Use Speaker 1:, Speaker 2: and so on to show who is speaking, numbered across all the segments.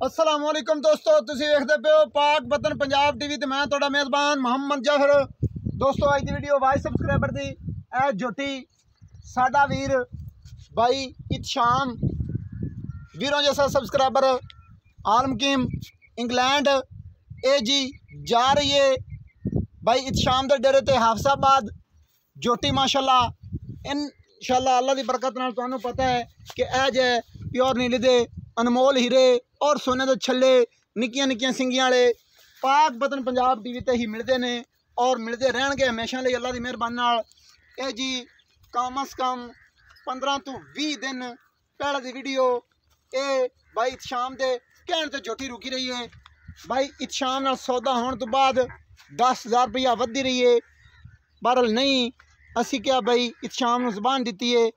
Speaker 1: ਅਸਲਾਮ ਵਾਲੇਕੁਮ ਦੋਸਤੋ ਤੁਸੀਂ ਵੇਖਦੇ ਪਿਓ ਪਾਕ ਵਤਨ ਪੰਜਾਬ ਟੀਵੀ ਤੇ ਮੈਂ ਤੁਹਾਡਾ ਮੇਜ਼ਬਾਨ ਮੁਹੰਮਦ ਜਫਰ ਦੋਸਤੋ ਅੱਜ ਦੀ ਵੀਡੀਓ ਵਾਈ ਸਬਸਕ੍ਰਾਈਬਰ ਦੀ ਇਹ ਜੋਟੀ ਸਾਡਾ ਵੀਰ ਭਾਈ ਇਤਸ਼ਾਮ ਵੀਰੋਂ ਜੈਸਾ ਸਬਸਕ੍ਰਾਈਬਰ ਆਲਮਕੀਮ ਇੰਗਲੈਂਡ ਇਹ ਜੀ ਜਾ ਰਹੀ ਹੈ ਭਾਈ ਇਤਸ਼ਾਮ ਦੇ ਡੇਰੇ ਤੇ ਹਾਫਸਾਬਾਦ ਜੋਟੀ ਮਾਸ਼ਾਅੱਲਾ ਇਨਸ਼ਾਅੱਲਾ ਅੱਲਾ ਦੀ ਬਰਕਤ ਨਾਲ ਤੁਹਾਨੂੰ ਪਤਾ ਹੈ ਕਿ ਇਹ ਜੇ ਪਿਓਰ ਨੀਲੇ ਦੇ ਅਨਮੋਲ ਹੀਰੇ ਔਰ ਸੋਨੇ ਦੇ ਛੱਲੇ, ਨਿੱਕੀਆਂ ਨਿੱਕੀਆਂ ਸਿੰਗੀਆਂ ਵਾਲੇ, ਪਾਕ ਬਤਨ ਪੰਜਾਬ ਟੀਵੀ ਤੇ ਹੀ ਮਿਲਦੇ ਨੇ ਔਰ ਮਿਲਦੇ ਰਹਿਣਗੇ ਹਮੇਸ਼ਾ ਲਈ ਅੱਲਾ ਦੀ ਮਿਹਰਬਾਨੀ ਨਾਲ। ਇਹ ਜੀ ਕਮ ਅਸ ਕਮ 15 ਤੋਂ 20 ਦਿਨ ਪਹਿਲਾਂ ਦੀ ਵੀਡੀਓ ਇਹ ਬਾਈ ਸ਼ਾਮ ਦੇ ਕਹਿਣ ਤੇ ਜੋਟੀ ਰੁਕੀ ਰਹੀ ਹੈ। ਬਾਈ ਇਤਸ਼ਾਮ ਨਾਲ ਸੌਦਾ ਹੋਣ ਤੋਂ ਬਾਅਦ 10000 ਰੁਪਇਆ ਵੱਧਦੀ ਰਹੀ ਹੈ। ਬਹਰਲ ਨਹੀਂ, ਅਸੀਂ ਕਿਹਾ ਬਾਈ ਇਤਸ਼ਾਮ ਨੂੰ ਜ਼ਬਾਨ ਦਿੱਤੀ ਹੈ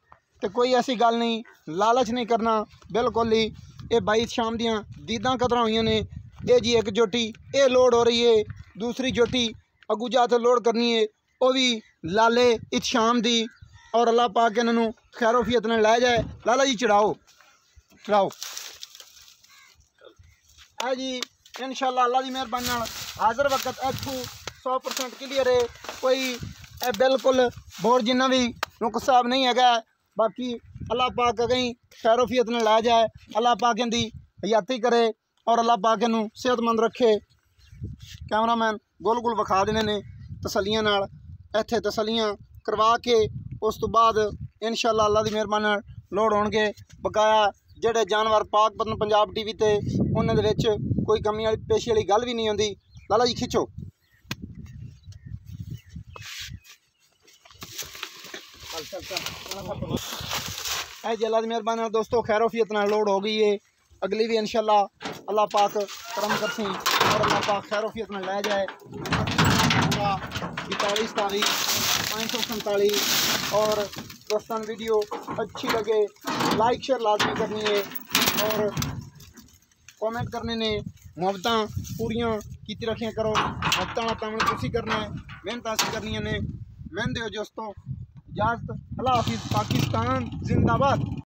Speaker 1: ਤੇ ਕੋਈ ਐਸੀ ਗੱਲ ਨਹੀਂ, ਲਾਲਚ ਨਹੀਂ ਕਰਨਾ, ਬਿਲਕੁਲ ਹੀ ਇਹ ਬਾਈ ਸ਼ਾਮ ਦੀਆਂ ਦੀਦਾਂ ਕਦਰਾਂ ਹੋਈਆਂ ਨੇ ਇਹ ਜੀ ਇੱਕ ਜੋਟੀ ਇਹ ਲੋਡ ਹੋ ਰਹੀ ਹੈ ਦੂਸਰੀ ਜੋਟੀ ਅੱਗੂ ਜਾ ਕੇ ਲੋਡ ਕਰਨੀ ਹੈ ਉਹ ਵੀ ਲਾਲੇ ਇਤਸ਼ਾਮ ਦੀ ਔਰ ਅੱਲਾਹ ਪਾਕ ਇਹਨਾਂ ਨੂੰ ਖੈਰੋਫੀਅਤ ਨਾਲ ਲੈ ਜਾਏ ਲਾਲਾ ਜੀ ਚੜਾਓ ਚੜਾਓ ਹੈ ਜੀ ਇਨਸ਼ਾਅੱਲਾ ਅੱਲਾ ਦੀ ਮਿਹਰਬਾਨੀ ਨਾਲ ਹਾਜ਼ਰ ਵਕਤ ਇੱਥੋਂ 100% ਕਲੀਅਰ ਹੈ ਕੋਈ ਇਹ ਬਿਲਕੁਲ ਬੋਰ ਜਿੰਨਾ ਵੀ ਨੁਕਸਾਬ ਨਹੀਂ ਹੈਗਾ ਬਾਕੀ ਅੱਲਾਹ ਪਾਕ ਅਗਈ ਖੈਰੋਫੀਅਤ ਨਾਲ ਲੈ ਜਾਏ ਅੱਲਾਹ ਪਾਕ ਇਹਦੀ ਹਯਾਤੀ ਕਰੇ ਔਰ ਅੱਲਾਹ ਪਾਕ ਇਹਨੂੰ ਸਿਹਤਮੰਦ ਰੱਖੇ ਕੈਮਰਾਮੈਨ ਗੋਲ ਗੋਲ ਵਿਖਾ ਦੇਣੇ ਨੇ ਤਸੱਲੀਆਂ ਨਾਲ ਇੱਥੇ ਤਸੱਲੀਆਂ ਕਰਵਾ ਕੇ ਉਸ ਤੋਂ ਬਾਅਦ ਇਨਸ਼ਾਅੱਲਾ ਅੱਲਾ ਦੀ ਮਿਹਰਬਾਨੀ ਨਾਲ ਲੋਡ ਹੋਣਗੇ ਬਕਾਇਆ ਜਿਹੜੇ ਜਾਨਵਰ ਪਾਕ ਪਤਨ ਪੰਜਾਬ ਟੀਵੀ ਤੇ ਉਹਨਾਂ ਦੇ ਵਿੱਚ ਕੋਈ ਕਮੀ ਵਾਲੀ ਪੇਸ਼ੀ ਵਾਲੀ ਗੱਲ ਵੀ ਨਹੀਂ ਹੁੰਦੀ ਲਾਲਾ ਜੀ ਖਿੱਚੋ ਚੱਲ ਚੱਲ ਚੱਲ है जल्द मेहरबान दोस्तों खैर इतना लोड हो गई है। अगली भी इनशाला अल्लाह पाक करम कर सी और अल्लाह पाक खैर इतना लै जाए। बताली तारीख, पाँच सौ संताली और दोस्तान, वीडियो अच्छी लगे, लाइक शेयर लाजमी करनी है। और कमेंट करने ने मुहबत पूरिया की रखिया करो। मुहब्बत तुम करना है, मेहनत अस करनिया ने। मेहनत हो दोस्तों। इजाज़त अल्लाह हाफिज़ पाकिस्तान जिंदाबाद।